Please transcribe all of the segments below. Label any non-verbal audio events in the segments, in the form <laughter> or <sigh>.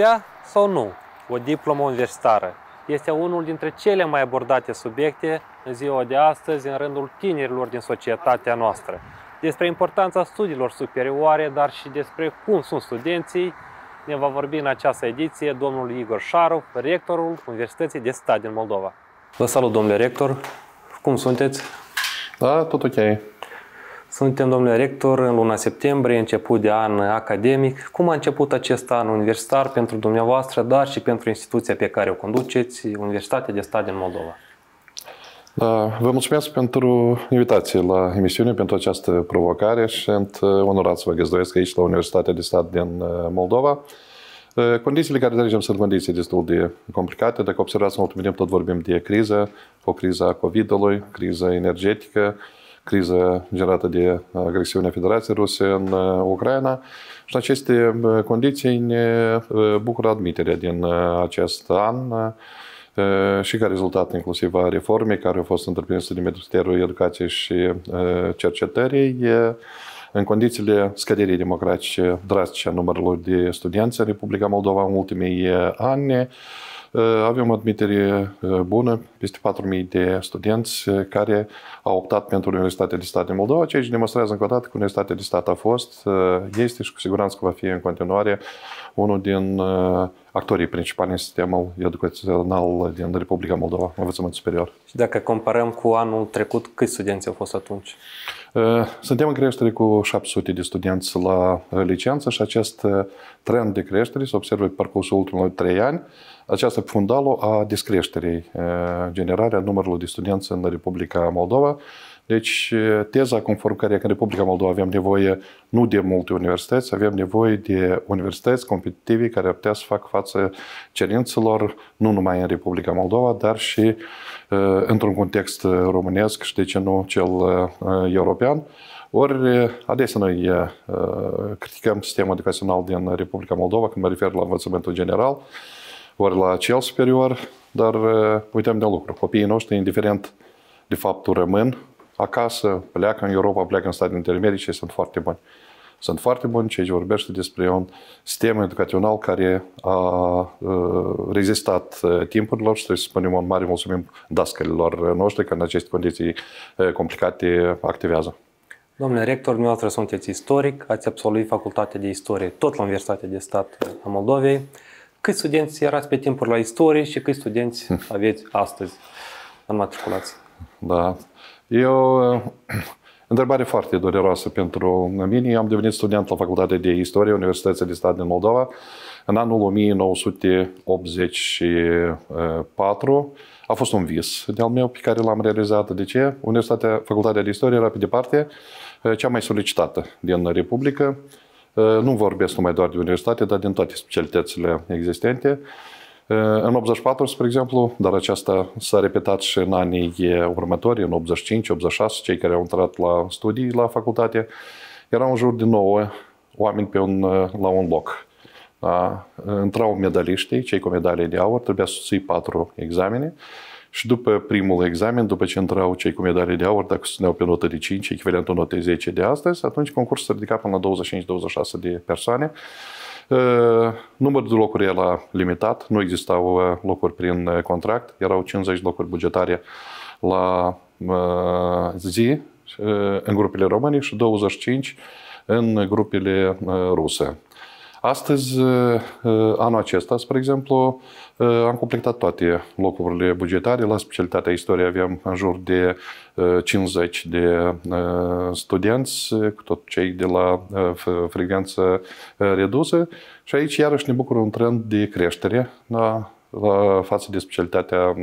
A avea sau nu o diplomă universitară este unul dintre cele mai abordate subiecte în ziua de astăzi în rândul tinerilor din societatea noastră. Despre importanța studiilor superioare, dar și despre cum sunt studenții, ne va vorbi în această ediție domnul Igor Șarov, rectorul Universității de Stat din Moldova. Vă salut, domnule rector! Cum sunteți? Da, tot ok. Suntem, domnule rector, în luna septembrie, început de an academic. Cum a început acest an universitar pentru dumneavoastră, dar și pentru instituția pe care o conduceți, Universitatea de Stat din Moldova? Da, vă mulțumesc pentru invitație la emisiune, pentru această provocare și sunt uh, onorat să vă găzduiesc aici la Universitatea de Stat din uh, Moldova. Uh, condițiile care trecem sunt condiții destul de complicate. Dacă observați în ultimul timp, tot vorbim de criză, o criză COVID-ului, criză energetică, criză generată de agresiunea Federației Ruse în Ucraina. Și în aceste condiții ne bucură admiterea din acest an și ca rezultat inclusiv a reformei care au fost întreprinse de Ministerul Educației și Cercetării în condițiile scăderii democratice drastice a numărului de studenți în Republica Moldova în ultimii ani, avem o admitere bună, peste 4.000 de studenți care au optat pentru Universitatea de Stat din Moldova, ceea ce demonstrează încă o dată că Universitatea de Stat a fost, este și cu siguranță că va fi în continuare unul din actorii principali în sistemul educațional din Republica Moldova, învățământ superior. Și dacă comparăm cu anul trecut, câți studenți au fost atunci? Suntem în creștere cu 700 de studenți la licență și acest trend de creștere se observă pe parcursul ultimului 3 ani. Această fundală a descreșterii generale a numărului de studenți în Republica Moldova deci, teza conform care în Republica Moldova avem nevoie nu de multe universități, avem nevoie de universități competitive care ar putea să facă față cerințelor nu numai în Republica Moldova, dar și uh, într-un context românesc și de ce nu cel uh, european. Ori adesea noi uh, criticăm sistemul educațional din Republica Moldova când mă refer la învățământul general, ori la cel superior, dar uităm de lucru. Copiii noștri, indiferent de faptul rămân acasă, pleacă în Europa, pleacă în statele intermedii și sunt foarte buni. Sunt foarte buni, ceea ce vorbește despre un sistem educațional care a uh, rezistat uh, timpurilor și trebuie să spunem un mare mulțumim dascălilor noștri că în aceste condiții uh, complicate activează. Domnule rector, dumneavoastră sunteți istoric, ați absolvit facultatea de istorie tot la Universitatea de Stat a Moldovei. Câți studenți erați pe timpul la istorie și câți studenți <laughs> aveți astăzi în matriculație? Da, E o <clears throat> întrebare foarte dureroasă pentru mine. Am devenit student la Facultatea de Istorie Universității de Stat din Moldova în anul 1984. A fost un vis de-al meu pe care l-am realizat. De ce? Universitatea, Facultatea de Istorie era pe departe cea mai solicitată din Republică. Nu vorbesc numai doar de universitate, dar din toate specialitățile existente. În 84, spre exemplu, dar aceasta s-a repetat și în anii următori, în 85-86, cei care au intrat la studii la facultate, erau în jur de 9 oameni pe un, la un loc. Da? Intrau medaliștii, cei cu medalii de aur, trebuia să susții patru examene și după primul examen, după ce intrau cei cu medalii de aur, dacă susțineau pe notă de 5, echivalentul notei 10 de astăzi, atunci concursul se ridica până la 25-26 de persoane Numărul de locuri era limitat, nu existau locuri prin contract, erau 50 locuri bugetare la zi în grupele române și 25 în grupele ruse. Astăzi, uh, uh, anul acesta, spre exemplu, uh, am completat toate locurile bugetare. La specialitatea istorie avem în jur de 50 de studenți, cu tot cei de la frecvență redusă. Și aici, iarăși, ne bucură un trend de creștere la, la față de specialitatea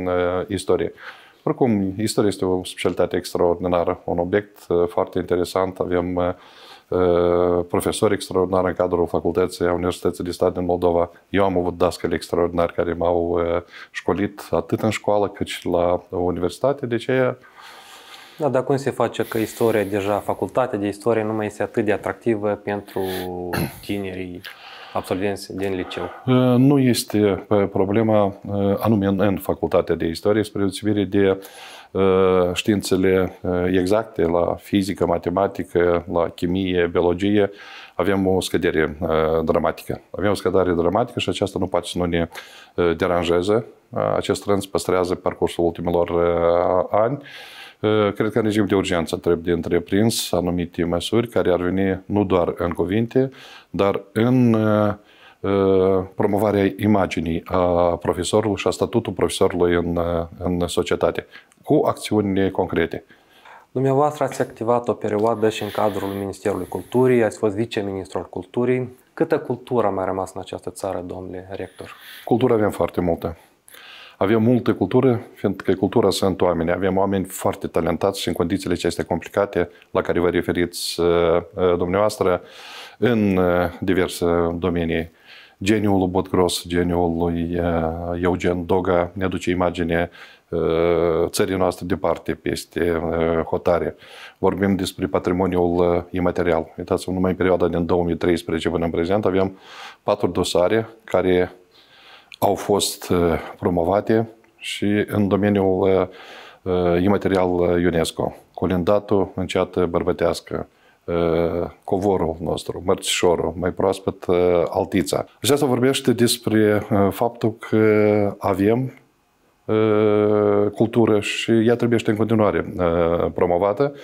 istorie. Oricum, istoria este o specialitate extraordinară, un obiect foarte interesant. Avem profesori extraordinari în cadrul facultății a Universității de Stat din Moldova. Eu am avut dascăli extraordinari care m-au școlit atât în școală cât și la universitate, de ce da, dar cum se face că istoria, deja facultatea de istorie nu mai este atât de atractivă pentru <clears throat> tinerii absolvenți din liceu? Nu este problema anume în, în facultatea de istorie, spre deosebire de științele exacte, la fizică, matematică, la chimie, biologie, avem o scădere dramatică. Avem o scădere dramatică și aceasta nu poate să nu ne deranjeze. Acest trend se păstrează pe parcursul ultimilor ani. Cred că în regim de urgență trebuie de întreprins anumite măsuri care ar veni nu doar în cuvinte, dar în promovarea imaginii a profesorului și a statutul profesorului în, în societate, cu acțiuni concrete. Dumneavoastră ați activat o perioadă și în cadrul Ministerului Culturii, ați fost viceministru al Culturii. Câtă cultură a mai rămas în această țară, domnule rector? Cultură avem foarte multă. Avem multă cultură, fiindcă cultura sunt oameni. Avem oameni foarte talentați și în condițiile acestea complicate la care vă referiți dumneavoastră în diverse domenii. Geniul lui Botgros, geniul lui Eugen Doga ne aduce imagine țării noastre departe, peste hotare. Vorbim despre patrimoniul imaterial. Uitați-vă, numai în perioada din 2013 până în prezent avem patru dosare care au fost promovate și în domeniul imaterial UNESCO. Colindatul în ceată bărbătească, covorul nostru, mărțișorul, mai proaspăt altița. Și asta vorbește despre faptul că avem cultură și ea trebuie în continuare promovată.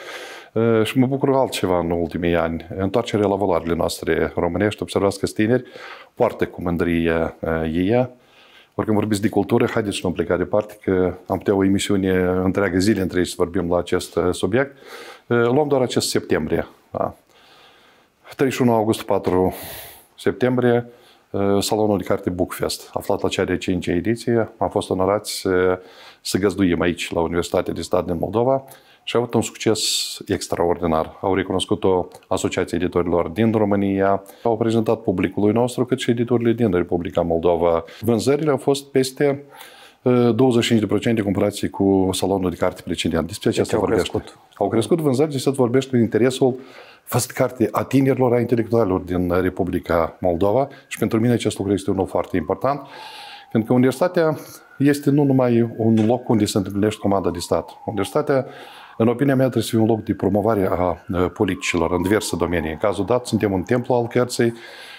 Și mă bucur altceva în ultimii ani. Întoarcerea la valoarele noastre românești. Observați că tineri poartă cu mândrie ei. Oricum vorbiți de cultură, haideți să nu pleca departe, că am putea o emisiune întreagă zile între să vorbim la acest subiect. Luăm doar acest septembrie. Da. 31 august 4 septembrie, Salonul de Carte Bookfest, aflat la cea de 5 ediție. Am fost onorați să, să găzduim aici, la Universitatea de Stat din Moldova și a avut un succes extraordinar. Au recunoscut-o Asociația Editorilor din România, au prezentat publicului nostru, cât și editorile din Republica Moldova. Vânzările au fost peste 25% de comparație cu salonul de carte precedent. Despre ce deci au vorbește. Crescut. Au crescut vânzările și se vorbește de interesul fost carte a tinerilor, a intelectualilor din Republica Moldova și pentru mine acest lucru este unul foarte important, pentru că universitatea este nu numai un loc unde se întâlnește comanda de stat. Universitatea, în opinia mea, trebuie să fie un loc de promovare a politicilor în diverse domenii. În cazul dat, suntem un templu al cărții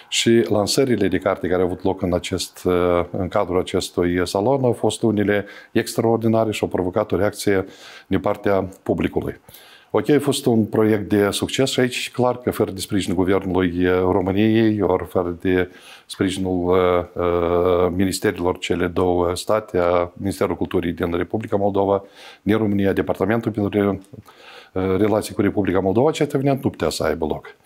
și lansările de carte care au avut loc în, acest, în cadrul acestui salon au fost unele extraordinare și au provocat o reacție din partea publicului. Ok, a fost un proiect de succes și aici clar că fără de sprijinul Guvernului României, ori fără de sprijinul uh, ministerilor cele două state, a Ministerul Culturii din Republica Moldova, din România, Departamentul pentru relații cu Republica Moldova, acest eveniment nu putea să aibă loc.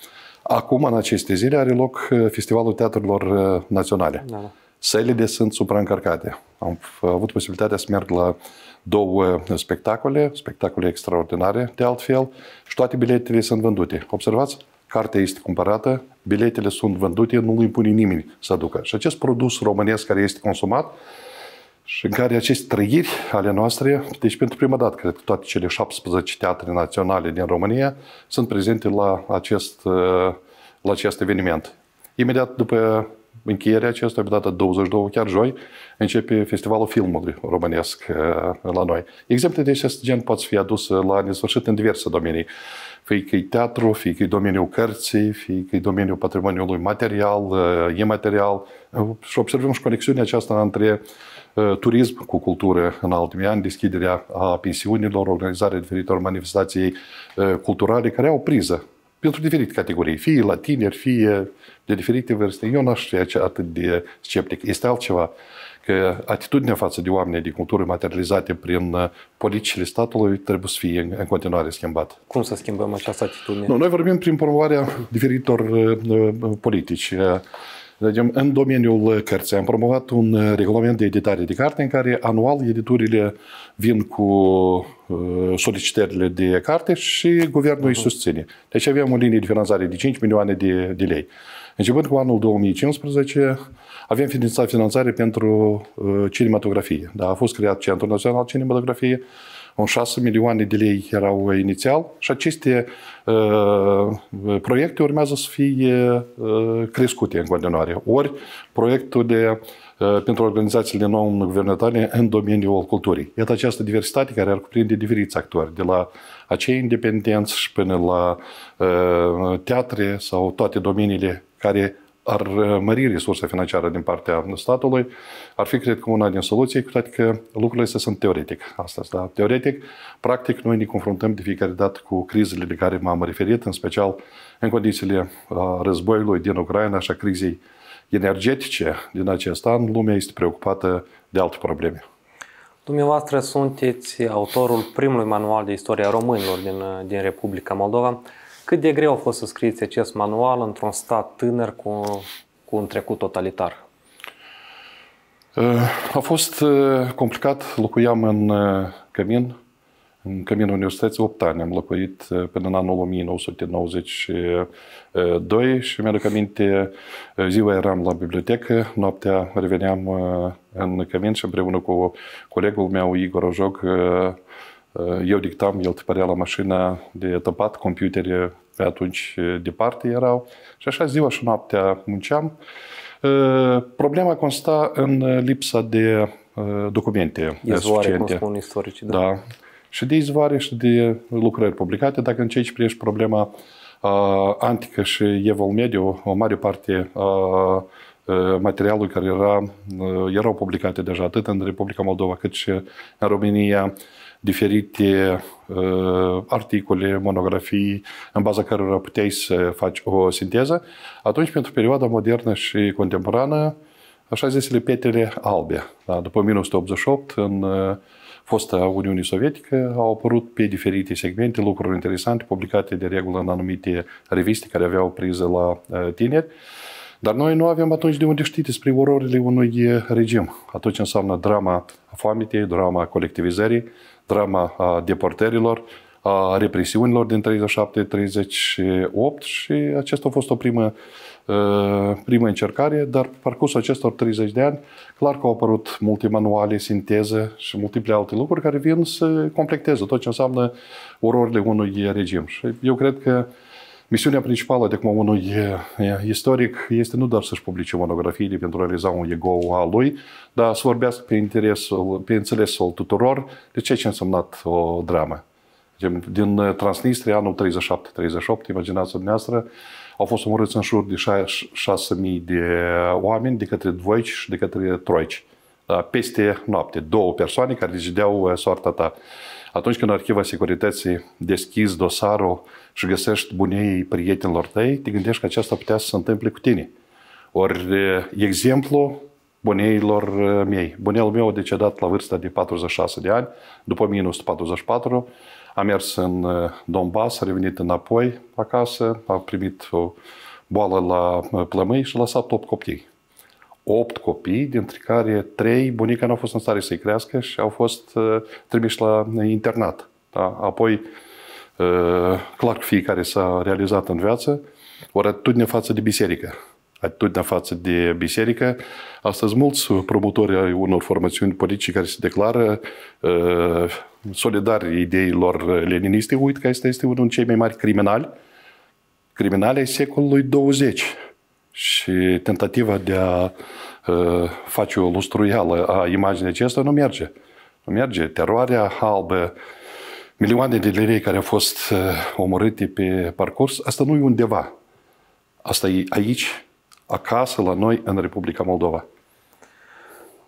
Acum, în aceste zile, are loc Festivalul Teatrurilor Naționale. Da, da. Sălile sunt supraîncărcate. Am avut posibilitatea să merg la două spectacole, spectacole extraordinare de altfel și toate biletele sunt vândute. Observați, cartea este cumpărată, biletele sunt vândute, nu îi impune nimeni să aducă. Și acest produs românesc care este consumat și în care aceste trăiri ale noastre, deci pentru prima dată, cred că toate cele 17 teatre naționale din România sunt prezente la acest, la acest eveniment. Imediat după încheierea acestuia, pe data 22, chiar joi, începe Festivalul Filmului Românesc la noi. Exemple de acest gen pot fi aduse la nesfârșit în diverse domenii. Fie că e teatru, fie că e domeniul cărții, fie că e domeniul patrimoniului material, imaterial. Și observăm și conexiunea aceasta între turism cu cultură în ultimii ani, deschiderea a pensiunilor, organizarea diferitor manifestații culturale care au priză pentru diferite categorii, fie la tineri, fie de diferite vârste. Eu n-aș fi atât de sceptic. Este altceva că atitudinea față de oameni de cultură materializate prin politicile statului trebuie să fie în continuare schimbată. Cum să schimbăm această atitudine? Nu, noi vorbim prin promovarea diferitor politici. Vedem, în domeniul cărții am promovat un regulament de editare de carte în care anual editurile vin cu solicitările de carte și guvernul îi susține. Deci avem o linie de finanțare de 5 milioane de, de lei. Începând cu anul 2015, avem finanțare pentru cinematografie. Da, a fost creat Centrul Național Cinematografie, un 6 milioane de lei erau inițial și aceste uh, proiecte urmează să fie uh, crescute în continuare. Ori proiectul de pentru organizațiile non-guvernamentale în domeniul culturii. Iată această diversitate care ar cuprinde diferiți actori, de la acei independenți și până la teatre sau toate domeniile care ar mări resursa financiară din partea statului, ar fi, cred că, una din soluții, cu toate că lucrurile astea sunt teoretic astăzi. Da? Teoretic, practic, noi ne confruntăm de fiecare dată cu crizele de care m-am referit, în special în condițiile războiului din Ucraina și a crizei energetice din acest an, lumea este preocupată de alte probleme. Dumneavoastră sunteți autorul primului manual de istoria românilor din, din Republica Moldova. Cât de greu a fost să scrieți acest manual într-un stat tânăr cu, cu un trecut totalitar? A fost complicat. Locuiam în Cămin, în Căminul Universității 8 ani. Am locuit până în anul 1992 și mi-aduc aminte, ziua eram la bibliotecă, noaptea reveneam în Cămin și împreună cu colegul meu, Igor Ojog, eu dictam, el tipărea la mașina de tăpat, computere pe atunci departe erau și așa ziua și noaptea munceam. Problema consta în lipsa de documente Izvoare, cum spun istoricii. Da. da. Și de izvoare și de lucrări publicate. Dacă în ceea ce privește problema uh, antică și evul mediu, o mare parte a uh, materialului care era, uh, erau publicate deja atât în Republica Moldova cât și în România, diferite uh, articole, monografii, în baza cărora puteai să faci o sinteză, atunci pentru perioada modernă și contemporană, așa zisele petele albe. Da? După 1988, în uh, fosta Uniunii Sovietică, au apărut pe diferite segmente lucruri interesante publicate de regulă în anumite reviste care aveau priză la uh, tineri. Dar noi nu avem atunci de unde ști despre ororile unui regim. Atunci înseamnă drama foametei, drama colectivizării, drama a deportărilor, a represiunilor din 37-38 și acesta a fost o primă, primă încercare, dar pe parcursul acestor 30 de ani, clar că au apărut multe manuale, sinteze și multiple alte lucruri care vin să completeze tot ce înseamnă ororile unui regim. Și eu cred că Misiunea principală de acum unui istoric este nu doar să-și publice monografiile pentru a realiza un ego al lui, dar să vorbească pe, interesul, pe înțelesul tuturor de ce a însemnat o dramă. Din Transnistria, anul 37-38, imaginați dumneavoastră, au fost omorâți în jur de 6.000 de oameni de către dvoici și de către troici. Da, peste noapte, două persoane care decideau soarta ta. Atunci când Arhiva Securității deschizi dosarul și găsești bunei prietenilor tăi, te gândești că aceasta putea să se întâmple cu tine. Ori exemplu buneilor mei. Bunelul meu a decedat la vârsta de 46 de ani, după 1944, a mers în Donbass, a revenit înapoi acasă, a primit o boală la plămâi și a lăsat 8 copii. 8 copii, dintre care 3 bunica nu au fost în stare să-i crească și au fost trimiși la internat. Da? Apoi clar că fiecare s-a realizat în viață, ori atitudine față de biserică. Atitudinea față de biserică. Astăzi mulți promotori ai unor formațiuni politice care se declară uh, solidari ideilor leniniste, uit că este, este unul din cei mai mari criminali, criminali ai secolului 20. Și tentativa de a uh, face o lustruială a imaginii acestea nu merge. Nu merge. Teroarea albă, milioane de lei care au fost uh, omorâte pe parcurs, asta nu e undeva. Asta e aici, acasă, la noi, în Republica Moldova.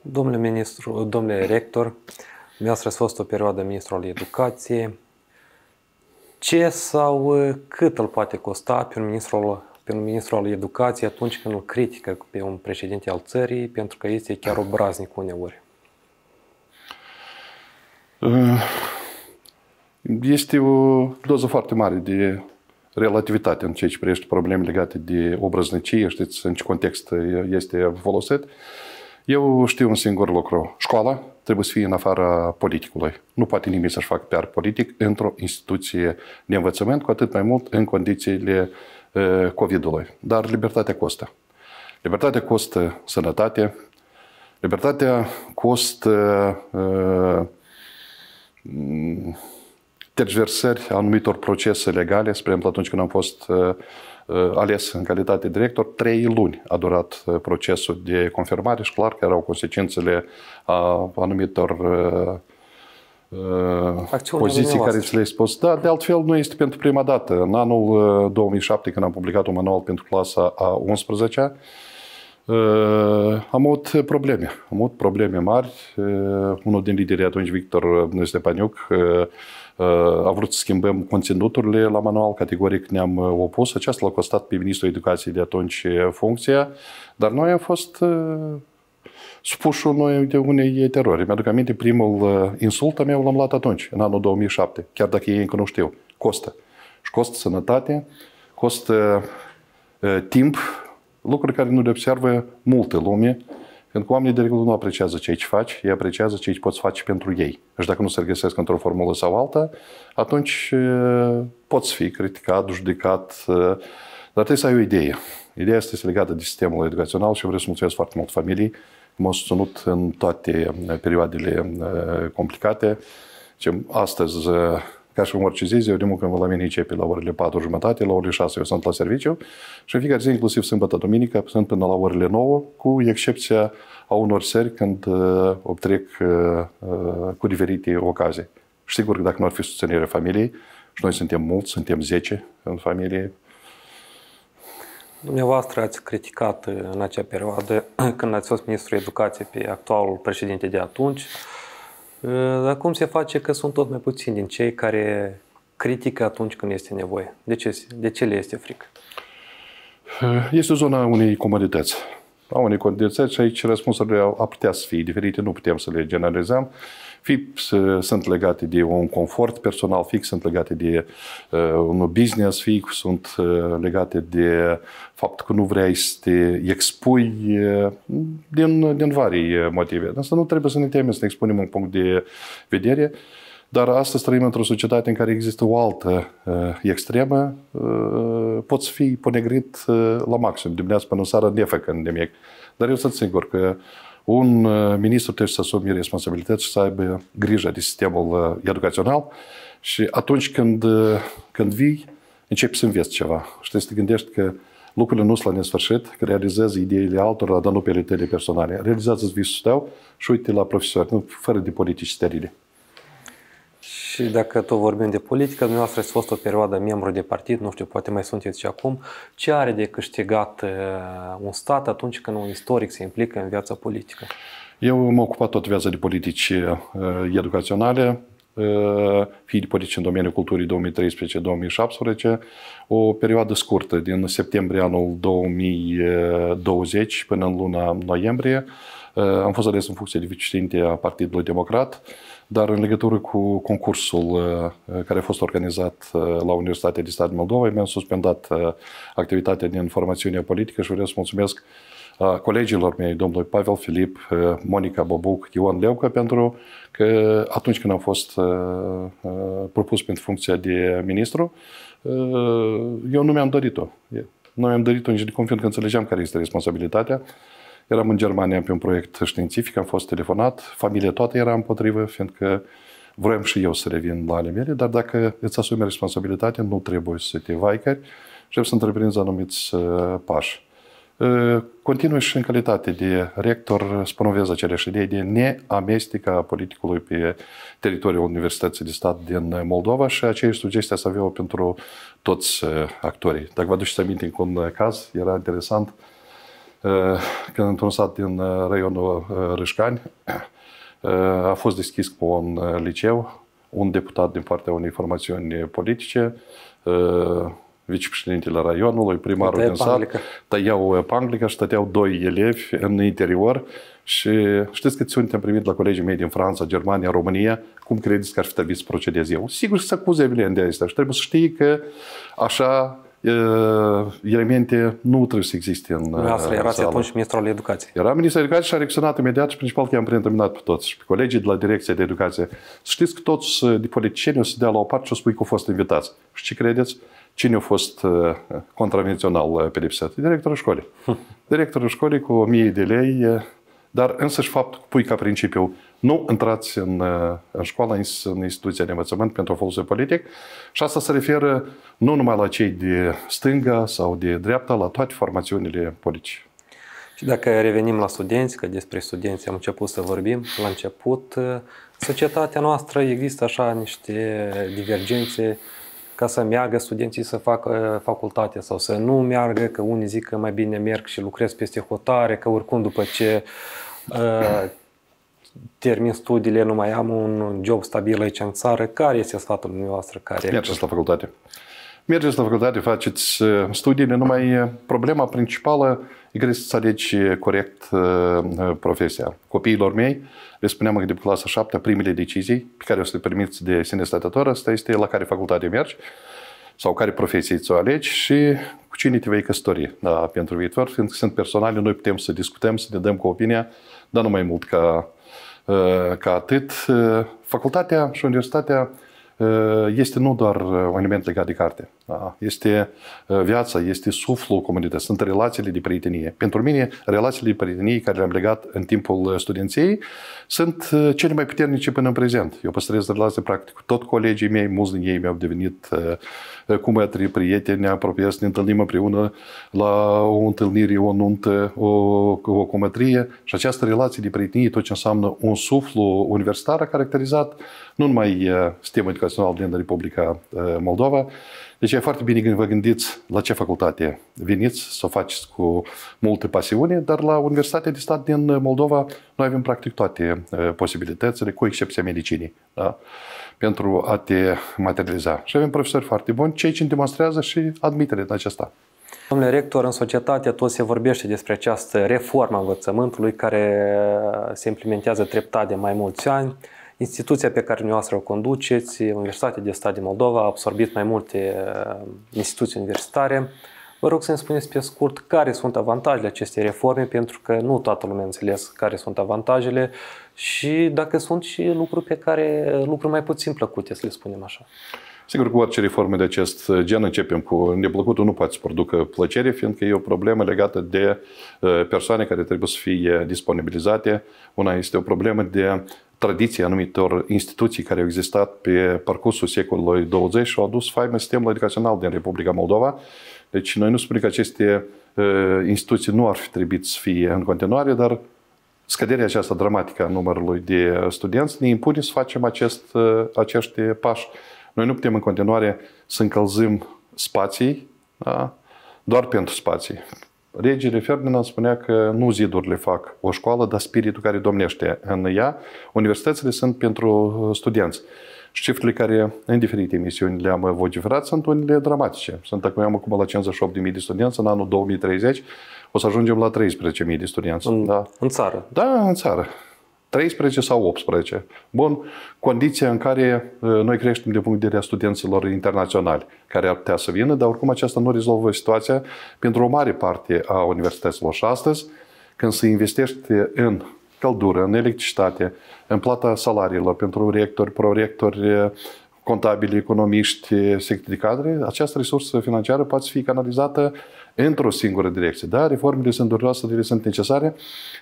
Domnule ministru, domnule rector, dumneavoastră ați fost o perioadă ministru al educației. Ce sau uh, cât îl poate costa pe un ministru, pe un ministru al educației atunci când îl critică pe un președinte al țării pentru că este chiar obraznic uneori? Uh este o doză foarte mare de relativitate în ceea ce privește probleme legate de obrăznicie, știți în ce context este folosit. Eu știu un singur lucru. Școala trebuie să fie în afara politicului. Nu poate nimeni să-și facă PR politic într-o instituție de învățământ, cu atât mai mult în condițiile uh, COVID-ului. Dar libertatea costă. Libertatea costă sănătate, libertatea costă uh, tergiversări a anumitor procese legale, spre exemplu atunci când am fost ales în calitate de director, trei luni a durat procesul de confirmare și clar că erau consecințele a anumitor Acțiunea poziții care ți le-ai spus. Da, de altfel nu este pentru prima dată. În anul 2007, când am publicat un manual pentru clasa a 11 am avut probleme. Am avut probleme mari. Unul din liderii atunci, Victor Stepaniuc, a vrut să schimbăm conținuturile la manual, categoric ne-am opus. Aceasta l-a costat pe ministrul educației de atunci funcția, dar noi am fost supuși noi de unei terori. Mi-aduc aminte, primul insult al meu l-am luat atunci, în anul 2007, chiar dacă ei încă nu știu. Costă. Și costă sănătate, costă timp, lucruri care nu le observă multe lume, pentru că oamenii de regulă nu apreciază ceea ce faci, ei apreciază ceea ce poți face pentru ei. Și dacă nu se regăsesc într-o formulă sau alta, atunci poți fi criticat, judecat, dar trebuie să ai o idee. Ideea este legată de sistemul educațional și vreau să mulțumesc foarte mult familiei m-au susținut în toate perioadele complicate. Astăzi ca și în orice zi, ziua de muncă la mine începe la orele 4 jumătate, la orele 6 eu sunt la serviciu și în fiecare zi, inclusiv sâmbătă, duminică, sunt până la orele 9, cu excepția a unor seri când uh, obtrec uh, uh, cu diferite ocazii. Și sigur că dacă nu ar fi susținerea familiei, și noi suntem mulți, suntem 10 în familie, Dumneavoastră ați criticat în acea perioadă, <clears throat> când ați fost ministrul educației, pe actualul președinte de atunci, dar cum se face că sunt tot mai puțini din cei care critică atunci când este nevoie? De ce, de ce le este frică? Este zona unei comodități. A unei comodități și aici răspunsurile ar putea să fie diferite, nu putem să le generalizăm fix sunt legate de un confort personal, fix sunt legate de uh, un business, fix sunt uh, legate de faptul că nu vrei să te expui uh, din, din vari motive. Asta nu trebuie să ne temem să ne expunem un punct de vedere, dar astăzi trăim într-o societate în care există o altă uh, extremă, uh, poți fi ponegrit uh, la maxim, dimineața până seara, nefăcând nimic. Dar eu sunt sigur că un uh, ministru trebuie să asume responsabilități și să aibă grijă de sistemul uh, educațional și atunci când, uh, când vii, începi să înveți ceva și trebuie să te gândești că lucrurile nu sunt la nesfârșit, că realizezi ideile altora, dar nu pe ale tale personale. Realizează visul tău și uite la profesori, nu, fără de politici sterile. Și dacă tot vorbim de politică, dumneavoastră ați fost o perioadă membru de partid, nu știu, poate mai sunteți și acum. Ce are de câștigat uh, un stat atunci când un istoric se implică în viața politică? Eu m-am ocupat tot viața de politici uh, educaționale, uh, fie de politici în domeniul culturii 2013-2017, o perioadă scurtă, din septembrie anul 2020 până în luna noiembrie. Am fost ales în funcție de vicepreședinte a Partidului Democrat dar în legătură cu concursul uh, care a fost organizat uh, la Universitatea de Stat Moldova, mi-am suspendat uh, activitatea din formațiunea politică și vreau să mulțumesc colegilor mei, domnului Pavel Filip, Monica Bobuc, Ion Leucă, pentru că atunci când am fost propus pentru funcția de ministru, eu nu mi-am dorit-o. Noi am dorit-o nici de confirm că înțelegeam care este responsabilitatea Eram în Germania pe un proiect științific, am fost telefonat, familia toată era împotrivă, fiindcă vroiam și eu să revin la ale mele, dar dacă îți asumi responsabilitatea, nu trebuie să te vaicări și trebuie să întreprinzi anumiți uh, pași. Uh, continui și în calitate de rector, spunovez aceleași idei de neamesteca politicului pe teritoriul Universității de Stat din Moldova și aceeași sugestie să aveau pentru toți uh, actorii. Dacă vă aduceți aminte cu un caz, era interesant, când într-un sat din raionul Râșcani a fost deschis cu un liceu, un deputat din partea unei formațiuni politice, vicepreședintele raionului, primarul din sat, tăiau panglica și stăteau doi elevi în interior și știți câți sunt am primit la colegii mei din Franța, Germania, România, cum credeți că ar fi trebuit să procedez eu? Sigur să se acuze evident de asta și trebuie să știi că așa elemente nu trebuie să existe în Asta erați atunci ministrul al educației. Era ministrul educației și a reacționat imediat și principal că i-am preîntâmpinat pe toți și pe colegii de la direcția de educație. Să știți că toți de politicieni o să dea la o parte și o spui că au fost invitați. Și ce credeți? Cine a fost contravențional pedepsit? Directorul școlii. Hm. <laughs> Directorul școlii cu 1000 de lei dar însăși faptul că pui ca principiu nu intrați în, în școală, în instituția de învățământ pentru folosul politic și asta se referă nu numai la cei de stânga sau de dreapta, la toate formațiunile politice. Și dacă revenim la studenți, că despre studenți am început să vorbim la început, societatea noastră există așa niște divergențe ca să meargă studenții să facă facultate sau să nu meargă, că unii zic că mai bine merg și lucrez peste hotare, că oricum după ce uh, termin studiile nu mai am un job stabil aici în țară. Care este sfatul dumneavoastră? Care Mergeți la facultate. Mergeți la facultate, faceți uh, studiile, numai uh, problema principală e că să alegi corect uh, profesia. Copiilor mei le spuneam că de clasa 7 primele decizii pe care o să le permiți de sine stătător, asta este la care facultate mergi sau care profesie ți-o alegi și cu cine te vei căsători da, pentru viitor, fiindcă sunt personale, noi putem să discutăm, să ne dăm cu opinia, dar nu mai mult ca, ca atât. Facultatea și universitatea este nu doar un element legat de carte. Da? Este viața, este suflul comunității, sunt relațiile de prietenie. Pentru mine, relațiile de prietenie care le-am legat în timpul studenției sunt cele mai puternice până în prezent. Eu păstrez relații practic cu tot colegii mei, mulți din ei mi-au devenit cu mătri, prieteni, ne apropiați, ne întâlnim împreună la o întâlnire, o nuntă, o, o comătrie și această relație de prietenie, tot ce înseamnă un suflu universitar, caracterizat nu numai sistemul educațional din Republica Moldova, deci e foarte bine când vă gândiți la ce facultate veniți, să o faceți cu multă pasiune, dar la Universitatea de Stat din Moldova noi avem practic toate posibilitățile, cu excepția medicinii. Da? pentru a te materializa. Și avem profesori foarte buni, cei ce demonstrează și admiterea în acesta. Domnule rector, în societate tot se vorbește despre această reformă a învățământului care se implementează treptat de mai mulți ani. Instituția pe care dumneavoastră o conduceți, Universitatea de Stat din Moldova, a absorbit mai multe uh, instituții universitare. Vă rog să-mi spuneți pe scurt care sunt avantajele acestei reforme, pentru că nu toată lumea înțeles care sunt avantajele și dacă sunt și lucruri pe care, lucruri mai puțin plăcute, să le spunem așa. Sigur, cu orice reformă de acest gen începem cu neplăcutul, nu poate să producă plăcere, fiindcă e o problemă legată de uh, persoane care trebuie să fie disponibilizate. Una este o problemă de tradiție anumitor instituții care au existat pe parcursul secolului 20 și au adus faimă sistemul educațional din Republica Moldova. Deci noi nu spunem că aceste uh, instituții nu ar fi trebuit să fie în continuare, dar scăderea aceasta dramatică a numărului de studenți ne impune să facem acest, uh, acești pași. Noi nu putem în continuare să încălzim spații, da? doar pentru spații. Regele Ferdinand spunea că nu zidurile fac o școală, dar spiritul care domnește în ea. Universitățile sunt pentru studenți. Și cifrele care în diferite emisiuni le-am vociferat sunt unele dramatice. Sunt acum acum la 58.000 de studenți în anul 2030 o să ajungem la 13.000 de studenți. În, da. în țară? Da, în țară. 13 sau 18. Bun, condiția în care noi creștem de punct de vedere a studenților internaționali care ar putea să vină, dar oricum aceasta nu rezolvă situația pentru o mare parte a universităților. Și astăzi, când se investește în căldură, în electricitate, în plata salariilor pentru rectori, prorectori, contabili, economiști, secte de cadre, această resursă financiară poate fi canalizată într-o singură direcție. Da, reformele sunt dureroase, ele sunt necesare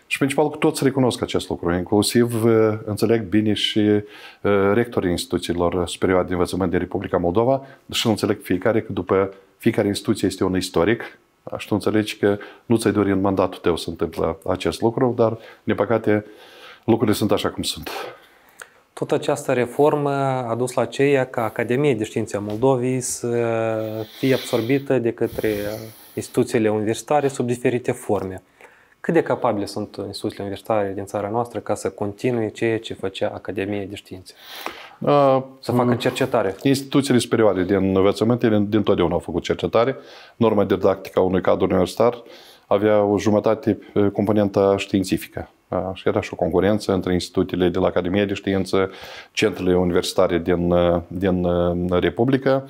și principal că toți recunosc acest lucru, inclusiv înțeleg bine și rectorii instituțiilor superioare de învățământ din Republica Moldova, și înțeleg fiecare că după fiecare instituție este un istoric și tu înțelegi că nu ți-ai dori în mandatul tău să întâmplă acest lucru, dar, din păcate, lucrurile sunt așa cum sunt. Tot această reformă a dus la aceea ca Academia de Științe a Moldovei să fie absorbită de către instituțiile universitare sub diferite forme. Cât de capabile sunt instituțiile universitare din țara noastră ca să continue ceea ce făcea Academia de Științe? Uh, să facă cercetare. Instituțiile superioare din învățământ, ele din totdeauna au făcut cercetare. Norma didactică a unui cadru universitar avea o jumătate componentă științifică. Și era și o concurență între instituțiile de la Academia de Știință, centrele universitare din, din Republică.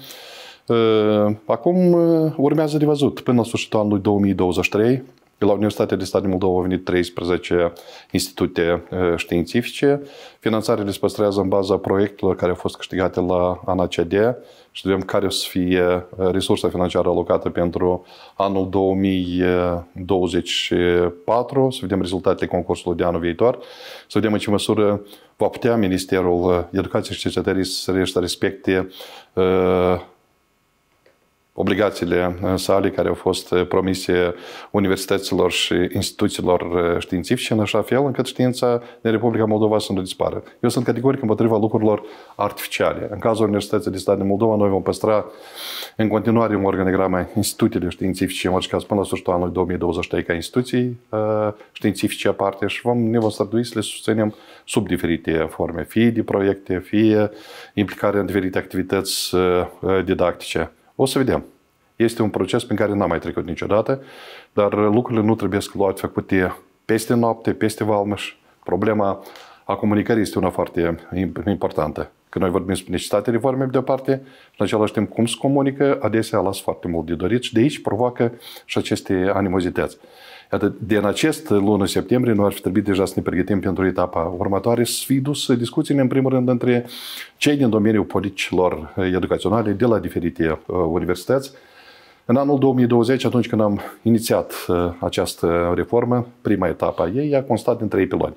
Acum urmează de văzut. Până la sfârșitul anului 2023 De la Universitatea de Stat din Moldova au venit 13 institute științifice. Finanțarea se păstrează în baza proiectelor care au fost câștigate la ANACD și vedem care o să fie resursa financiară alocată pentru anul 2024, să vedem rezultatele concursului de anul viitor, să vedem în ce măsură va putea Ministerul Educației și Cercetării să respecte obligațiile sale care au fost promise universităților și instituțiilor științifice în așa fel încât știința din Republica Moldova să nu dispară. Eu sunt categoric împotriva lucrurilor artificiale. În cazul Universității de Stat din Moldova, noi vom păstra în continuare un organigramă instituțiile științifice, în orice caz până la sfârșitul anului 2023 ca instituții științifice aparte și vom, ne vom strădui să le susținem sub diferite forme, fie de proiecte, fie implicare în diferite activități didactice. O să vedem. Este un proces pe care n-am mai trecut niciodată, dar lucrurile nu trebuie să luate făcute peste noapte, peste valmăș. Problema a comunicării este una foarte importantă. Când noi vorbim despre necesitatea reformei de o parte și în același timp cum se comunică, adesea las foarte mult de dorit și de aici provoacă și aceste animozități. Iată, din acest lună septembrie, noi ar fi trebuit deja să ne pregătim pentru etapa următoare, să fi dus discuțiile, în primul rând, între cei din domeniul politicilor educaționale de la diferite uh, universități. În anul 2020, atunci când am inițiat uh, această reformă, prima etapă a ei, a constat din trei piloni.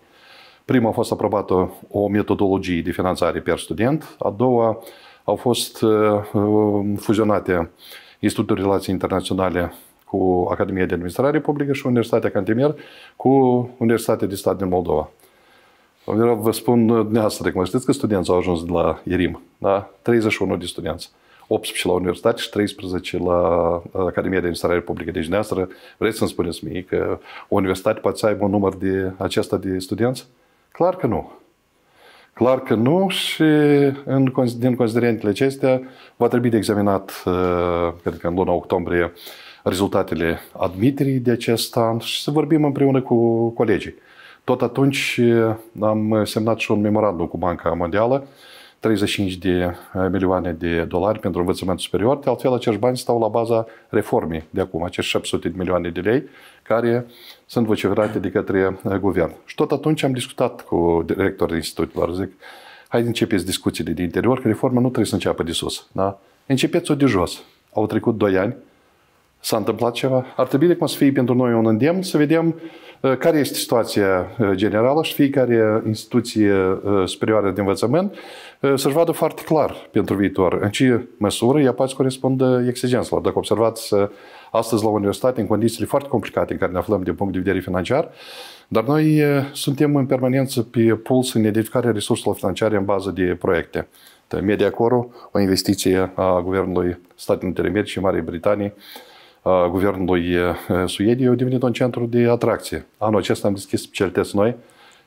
Prima a fost aprobată o metodologie de finanțare per student, a doua au fost uh, fuzionate Institutul Relații Internaționale cu Academia de Administrare Publică și Universitatea Cantemir cu Universitatea de Stat din Moldova. Vreau vă spun dumneavoastră, cum știți că studenți au ajuns de la IRIM, da? 31 de studenți. 18 la universitate și 13 la Academia de Administrare Publică. Deci, dumneavoastră, vreți să-mi spuneți mie că o universitate poate să aibă un număr de acesta de studenți? Clar că nu. Clar că nu și în, din considerentele acestea va trebui de examinat, cred că în luna octombrie, rezultatele admiterii de acest an și să vorbim împreună cu colegii. Tot atunci am semnat și un memorandum cu Banca Mondială, 35 de milioane de dolari pentru învățământ superior, de altfel acești bani stau la baza reformei de acum, acești 700 de milioane de lei, care sunt vociferate de către guvern. Și tot atunci am discutat cu directorul institutelor, zic, hai începeți discuțiile de interior, că reforma nu trebuie să înceapă de sus. Da? Începeți-o de jos. Au trecut 2 ani, s-a întâmplat ceva. Ar trebui de cum să fie pentru noi un îndemn să vedem uh, care este situația uh, generală și fiecare instituție uh, superioară de învățământ să-și vadă foarte clar pentru viitor în ce măsură ea poate corespunde exigențelor. Dacă observați astăzi la universitate, în condițiile foarte complicate în care ne aflăm din punct de vedere financiar, dar noi suntem în permanență pe puls în identificarea resurselor financiare în bază de proiecte. Mediacorul, o investiție a Guvernului Statelor Unite Americii și Marii Britanii, guvernului Suediei au devenit un centru de atracție. Anul acesta am deschis specialități noi,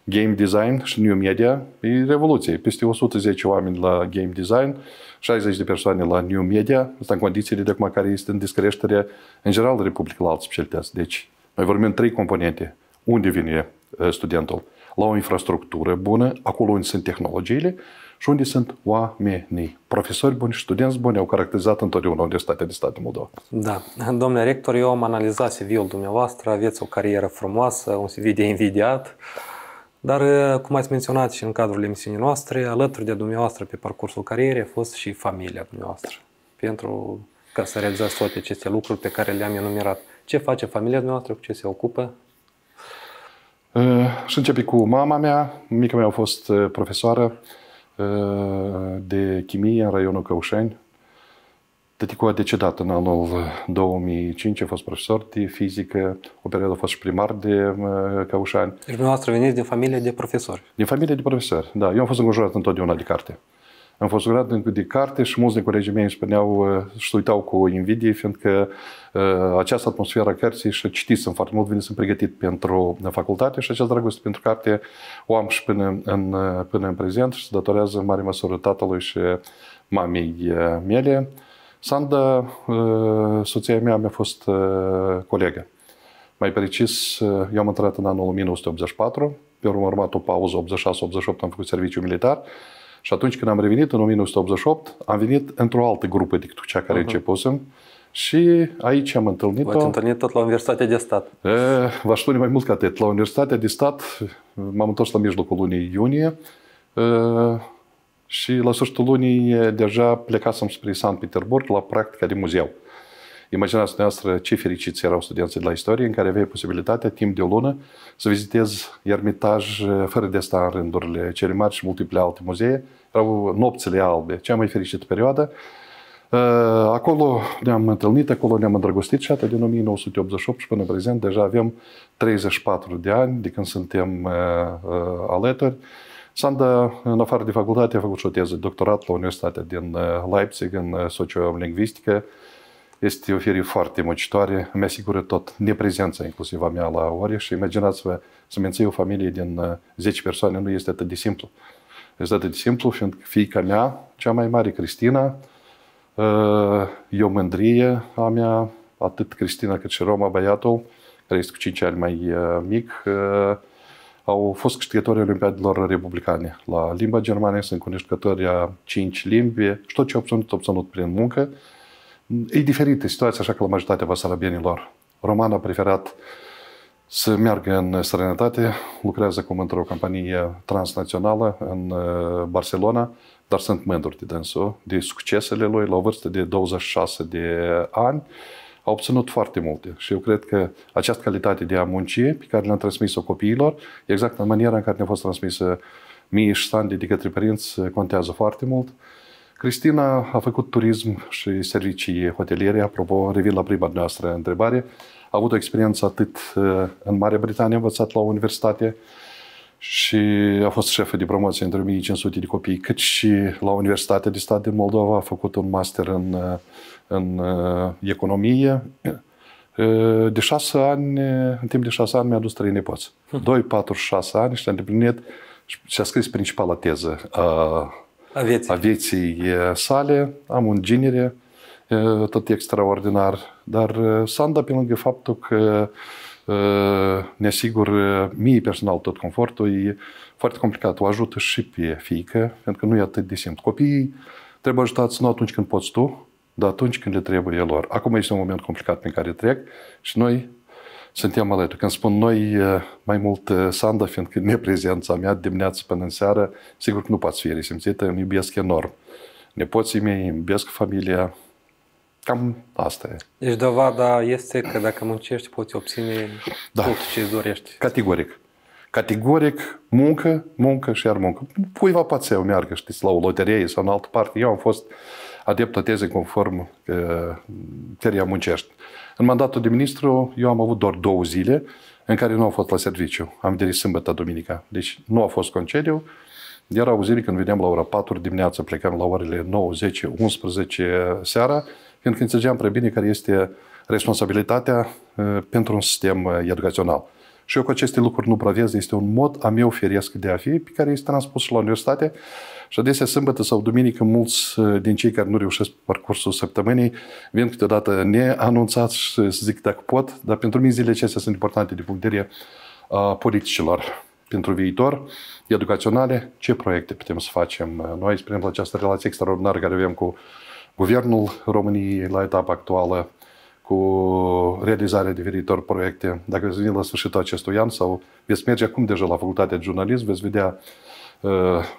game design și new media, e revoluție. Peste 110 oameni la game design, 60 de persoane la new media, asta în condițiile de acum care este în descreștere în general Republica la alte specialități. Deci, noi vorbim trei componente. Unde vine studentul? La o infrastructură bună, acolo unde sunt tehnologiile și unde sunt oamenii. Profesori buni și studenți buni au caracterizat întotdeauna Universitatea de Stat din Moldova. Da. Domnule rector, eu am analizat CV-ul dumneavoastră, aveți o carieră frumoasă, un CV de invidiat, dar, cum ați menționat și în cadrul emisiunii noastre, alături de dumneavoastră pe parcursul carierei a fost și familia dumneavoastră. Pentru ca să realizați toate aceste lucruri pe care le-am enumerat. Ce face familia dumneavoastră, cu ce se ocupă? Uh, și începe cu mama mea. Mica mea a fost profesoară de chimie în raionul Căușeni. Tăticu a decedat în anul 2005, a fost profesor de fizică, o perioadă a fost și primar de Căușani. Deci dumneavoastră veniți din familie de profesori? Din familie de profesori, da. Eu am fost înconjurat întotdeauna de carte. Am fost înconjurat de carte și mulți din colegii mei îmi spuneau și uitau cu invidie, fiindcă această atmosferă a cărții și citisem foarte mult, vine sunt pregătit pentru facultate și această dragoste pentru carte o am și până în, până în prezent și se datorează în mare măsură tatălui și mamei mele. Sanda, soția mea, mi-a fost colegă. Mai precis, eu am intrat în anul 1984, pe urmă urmat o pauză, 86-88 am făcut serviciu militar și atunci când am revenit în 1988, am venit într-o altă grupă decât cea care uh-huh. începusem Și aici am întâlnit-o. V-ați întâlnit tot la Universitatea de Stat. E, v-aș spune mai mult ca atât. La Universitatea de Stat m-am întors la mijlocul lunii iunie e, și la sfârșitul lunii deja plecasem spre Sankt Petersburg la practica de muzeu. Imaginați dumneavoastră ce fericiți erau studenții de la istorie în care aveai posibilitatea, timp de o lună, să vizitezi Ermitaj fără de asta în rândurile cele mari și multiple alte muzee. Erau nopțile albe, cea mai fericită perioadă. Acolo ne-am întâlnit, acolo ne-am îndrăgostit și atât din 1988 și până în prezent deja avem 34 de ani de când suntem alături. Sanda, în afară de facultate, a făcut și o teză de doctorat la Universitatea din Leipzig în sociolingvistică. Este o ferie foarte muncitoare, îmi asigură tot neprezența inclusiv a mea la ore și imaginați-vă să menții o familie din 10 persoane nu este atât de simplu. Este atât de simplu, fiindcă fiica mea, cea mai mare, Cristina, eu mândrie a mea, atât Cristina cât și Roma, băiatul, care este cu 5 ani mai mic, au fost câștigători olimpiadelor republicane. La limba germană sunt cunoscători a 5 limbi și tot ce au obținut, obținut prin muncă. E diferită situația, așa că la majoritatea basarabienilor. Roman a preferat să meargă în străinătate, lucrează cum într-o companie transnațională în Barcelona, dar sunt mândru de dânsul, de succesele lui la o vârstă de 26 de ani. A obținut foarte multe și eu cred că această calitate de a munci pe care le-am transmis-o copiilor, exact în maniera în care ne-a fost transmisă mie și Sandy de către părinți, contează foarte mult. Cristina a făcut turism și servicii hoteliere. Apropo, revin la prima noastră întrebare. A avut o experiență atât în Marea Britanie, a învățat la universitate și a fost șefă de promoție între 1500 de copii, cât și la Universitatea de Stat din Moldova a făcut un master în, în economie. De șase ani, în timp de șase ani mi-a dus trei nepoți. Doi, patru, șase ani și a îndeplinit și a scris principala teză a a vieții. a vieții sale. Am un genere tot extraordinar, dar Sanda, pe lângă faptul că ne asigur mie personal tot confortul, e foarte complicat. O ajută și pe fiică, pentru că nu e atât de simplu. Copiii trebuie ajutați nu atunci când poți tu, dar atunci când le trebuie lor. Acum este un moment complicat prin care trec și noi suntem alături. Când spun noi, mai mult Sanda, fiindcă neprezența mea dimineața până în seară, sigur că nu poate fi resimțită, îmi iubesc enorm. Nepoții mei, îmi iubesc familia, cam asta e. Deci dovada este că dacă muncești poți obține da. tot ce îți dorești. Categoric. Categoric, muncă, muncă și iar muncă. Cuiva poate să meargă, știți, la o loterie sau în altă parte. Eu am fost adept la teze conform căreia muncești. În mandatul de ministru, eu am avut doar două zile în care nu am fost la serviciu. Am venit sâmbătă, duminica. Deci nu a fost concediu. Erau zile când veneam la ora 4 dimineața, plecam la orele 9, 10, 11 seara, fiindcă înțelegeam prea bine care este responsabilitatea pentru un sistem educațional. Și eu cu aceste lucruri nu pravez, este un mod a meu firesc de a fi, pe care este transpus la universitate și adesea sâmbătă sau duminică mulți din cei care nu reușesc pe parcursul săptămânii vin câteodată neanunțați și să zic dacă pot, dar pentru mine zilele acestea sunt importante de punct de vedere a politicilor pentru viitor, educaționale, ce proiecte putem să facem. Noi, spre exemplu, această relație extraordinară care avem cu Guvernul României la etapa actuală, cu realizarea de viitor proiecte. Dacă veți veni la sfârșitul acestui an sau veți merge acum deja la facultatea de jurnalism, veți vedea uh,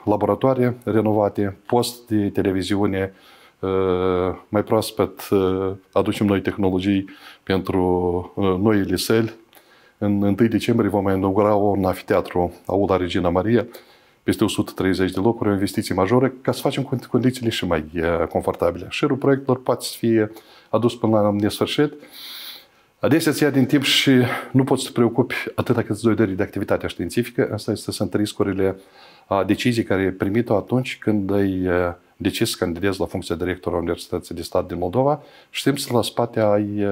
laboratoare renovate, post de televiziune, uh, mai proaspăt uh, aducem noi tehnologii pentru uh, noile săli. În 1 decembrie vom inaugura un anfiteatru Aula Regina Maria, peste 130 de locuri, o investiție majoră, ca să facem condițiile și mai confortabile. Șirul proiectelor poate să fie adus până la nesfârșit. Adesea ți ia din timp și nu poți să te preocupi atât cât îți doi de activitatea științifică. Asta este, sunt riscurile a decizii care ai primit-o atunci când ai decis să candidezi la funcția de director a Universității de Stat din Moldova și simți la spate ai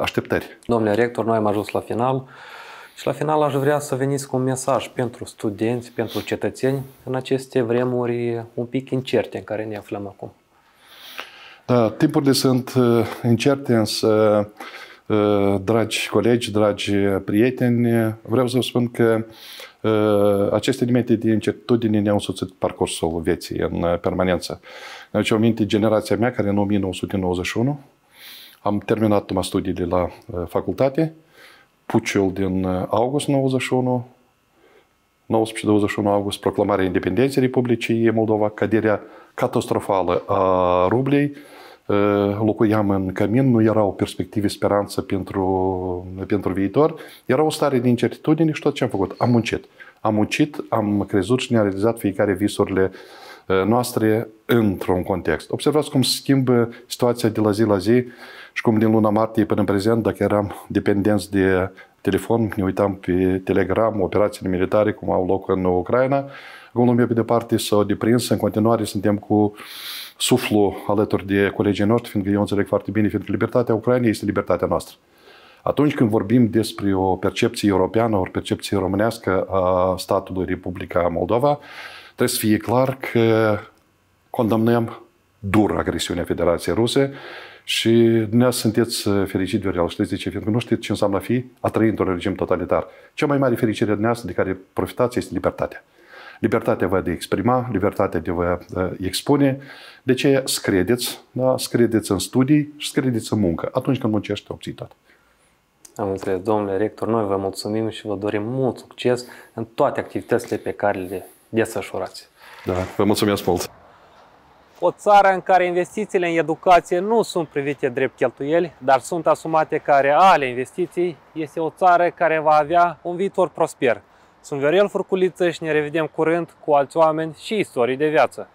așteptări. Domnule rector, noi am ajuns la final. Și la final aș vrea să veniți cu un mesaj pentru studenți, pentru cetățeni în aceste vremuri un pic incerte în care ne aflăm acum. Da, timpurile sunt incerte, însă, dragi colegi, dragi prieteni, vreau să vă spun că aceste elemente de incertitudine ne-au însuțit parcursul vieții în permanență. Ne aduce aminte generația mea care în 1991 Am terminat numai studiile la facultate, puciul din august 91, 19-21 august, proclamarea independenței Republicii Moldova, căderea catastrofală a rublei, locuiam în cămin, nu erau perspective, speranță pentru, pentru viitor, era o stare de incertitudine și tot ce am făcut. Am muncit. Am muncit, am crezut și ne-a realizat fiecare visurile noastre într-un context. Observați cum schimbă situația de la zi la zi și cum din luna martie până în prezent, dacă eram dependenți de telefon, ne uitam pe Telegram, operațiile militare, cum au loc în Ucraina, Columbia pe departe s-au deprins, în continuare suntem cu suflu alături de colegii noștri, fiindcă eu înțeleg foarte bine, fiindcă libertatea Ucrainei este libertatea noastră. Atunci când vorbim despre o percepție europeană, o percepție românească a statului Republica Moldova, trebuie să fie clar că condamnăm dur agresiunea Federației Ruse și dumneavoastră sunteți fericit, Viorel, știți de ce? Fiindcă nu știți ce înseamnă a fi, a trăi într-un regim totalitar. Cea mai mare fericire dumneavoastră de care profitați este libertatea. Libertatea vă de exprima, libertatea de vă expune. De ce scredeți, da? scredeți în studii și scredeți în muncă. Atunci când muncești, obții toate. Am înțeles, domnule rector, noi vă mulțumim și vă dorim mult succes în toate activitățile pe care le desfășurați. Da, vă mulțumesc mult! O țară în care investițiile în educație nu sunt privite drept cheltuieli, dar sunt asumate ca reale investiții, este o țară care va avea un viitor prosper. Sunt Viorel Furculiță și ne revedem curând cu alți oameni și istorii de viață.